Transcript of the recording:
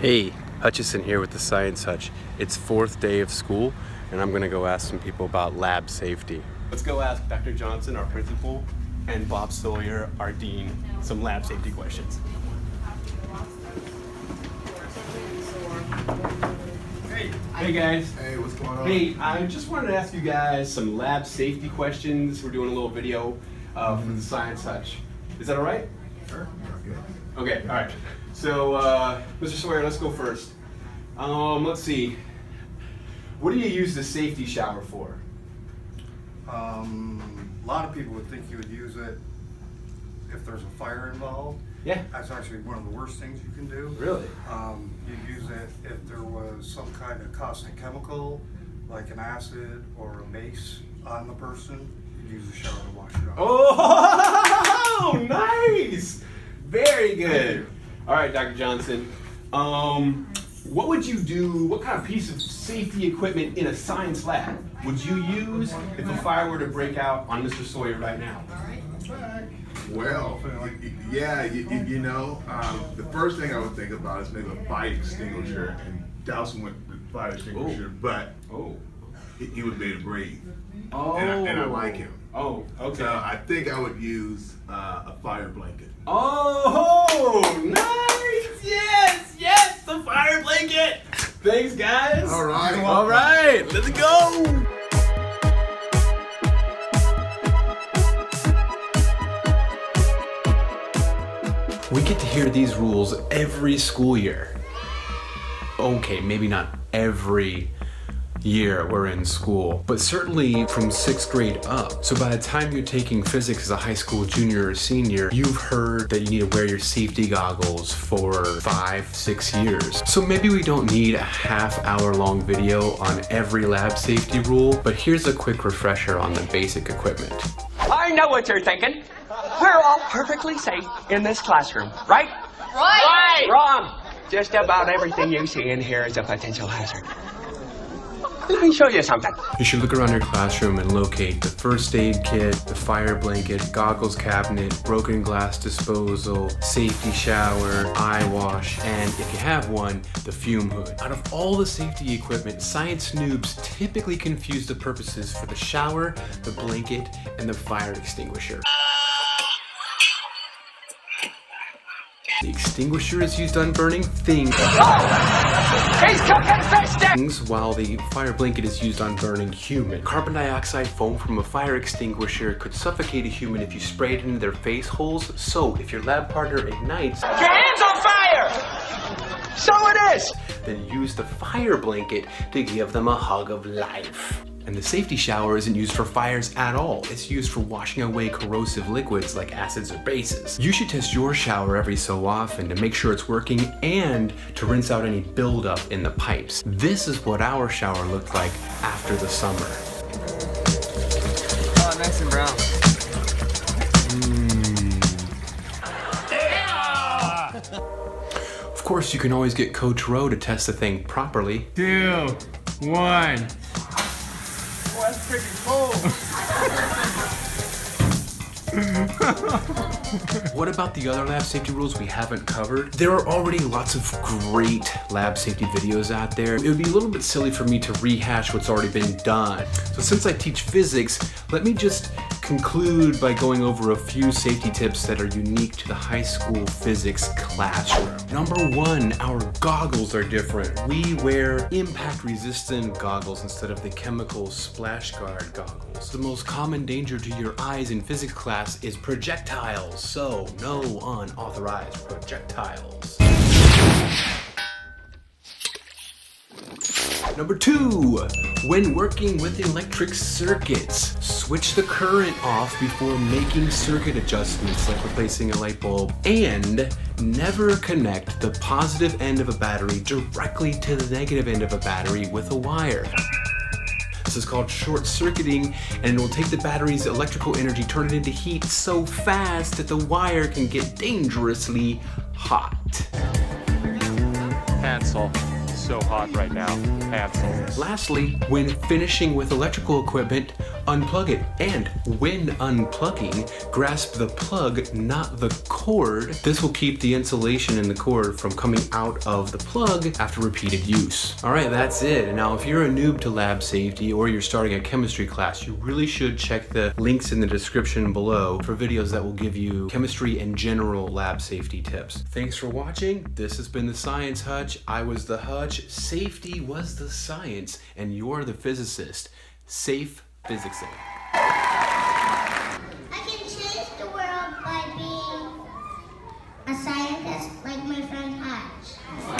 Hey, Hutchison here with the Science Hutch. It's fourth day of school, and I'm gonna go ask some people about lab safety. Let's go ask Dr. Johnson, our principal, and Bob Sawyer, our dean, some lab safety questions. Hey, hey guys. Hey, what's going on? Hey, I just wanted to ask you guys some lab safety questions. We're doing a little video uh, for the Science Hutch. Is that all right? Sure. Okay. Okay, all right. So, uh, Mr. Sawyer, let's go first. Um, let's see. What do you use the safety shower for? Um, a lot of people would think you would use it if there's a fire involved. Yeah. That's actually one of the worst things you can do. Really? Um, you'd use it if there was some kind of caustic chemical, like an acid or a base on the person. You'd use the shower to wash it off. Oh, nice! Very good. All right, Dr. Johnson. Um, what would you do? What kind of piece of safety equipment in a science lab would you use if a fire were to break out on Mr. Sawyer right now? Well, yeah, you, you, know, um, the first thing I would think about is maybe a fire extinguisher and douse him with the fire extinguisher, but Oh. he, he would be able to breathe. Oh. And, I, and I like him. Oh, okay. So I think I would use uh, a fire blanket. Oh, nice! Yes, yes, the fire blanket. Thanks, guys. All right. All right, let's go. We get to hear these rules every school year. Okay, maybe not every year we're in school, but certainly from sixth grade up. So by the time you're taking physics as a high school junior or senior, you've heard that you need to wear your safety goggles for five, six years. So maybe we don't need a half hour long video on every lab safety rule, but here's a quick refresher on the basic equipment. I know what you're thinking. We're all perfectly safe in this classroom, right? Right. Wrong. Just about everything you see in here is a potential hazard. Let me show you something. You should look around your classroom and locate the first aid kit, the fire blanket, goggles cabinet, broken glass disposal, safety shower, eye wash, and if you have one, the fume hood. Out of all the safety equipment, science noobs typically confuse the purposes for the shower, the blanket, and the fire extinguisher. The extinguisher is used on burning things. He's cooking fish sticks! while the fire blanket is used on burning human. Carbon dioxide foam from a fire extinguisher could suffocate a human if you spray it into their face holes. So if your lab partner ignites, Your hands on fire! So it is! then use the fire blanket to give them a hug of life. And the safety shower isn't used for fires at all. It's used for washing away corrosive liquids like acids or bases. You should test your shower every so often to make sure it's working and to rinse out any buildup in the pipes. This is what our shower looked like after the summer. Oh, nice and brown. Of course, you can always get Coach Roe to test the thing properly. Two, one. What about the other lab safety rules we haven't covered? There are already lots of great lab safety videos out there. It would be a little bit silly for me to rehash what's already been done. So since I teach physics, let me just conclude by going over a few safety tips that are unique to the high school physics classroom. Number one, our goggles are different. We wear impact resistant goggles instead of the chemical splash guard goggles. The most common danger to your eyes in physics class is projectiles, so no unauthorized projectiles. Number two, when working with electric circuits, switch the current off before making circuit adjustments like replacing a light bulb, and never connect the positive end of a battery directly to the negative end of a battery with a wire. This is called short circuiting, and it will take the battery's electrical energy, turn it into heat so fast that the wire can get dangerously hot. Hansel. So hot right now. Assholes. Lastly, when finishing with electrical equipment, unplug it. And when unplugging, grasp the plug, not the cord. This will keep the insulation in the cord from coming out of the plug after repeated use. All right, that's it. Now, if you're a noob to lab safety or you're starting a chemistry class, you really should check the links in the description below for videos that will give you chemistry and general lab safety tips. Thanks for watching. This has been the Science Hutch. I was the Hutch. Safety was the science, and you're the physicist. Safe physicsing. I can change the world by being a scientist like my friend Hutch.